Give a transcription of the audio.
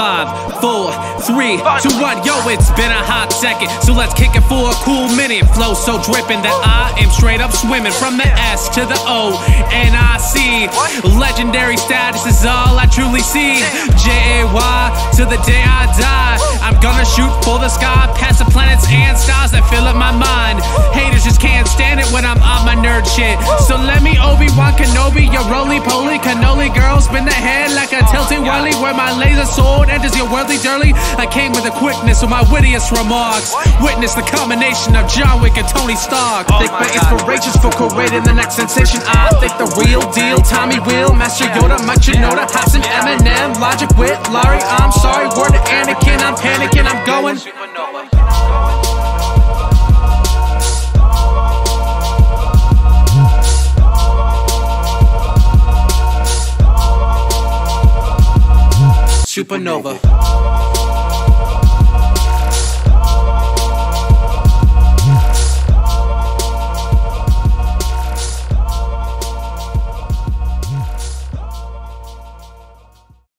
Five, four, three, two, one. Yo, it's been a hot second, so let's kick it for a cool minute. Flow so dripping that I am straight up swimming from the S to the O and I C. Legendary status is all I truly see. J A Y to the day I die. I'm gonna shoot for the sky, past the planets and stars that fill up my mind. Just can't stand it when I'm on my nerd shit. So let me Obi Wan Kenobi, your roly poly cannoli girl, spin the head like a tilting whirly where my laser sword enters your worldly dirly. I came with the quickness with my wittiest remarks. Witness the combination of John Wick and Tony Stark. Oh think my inspirations for creating the next sensation. I think the real deal. Tommy Will, Master Yoda, Mike Shinoda, Hopsin, Eminem, Logic with Laurie. I'm sorry, word to Anakin. I'm panicking. I'm going. Supernova.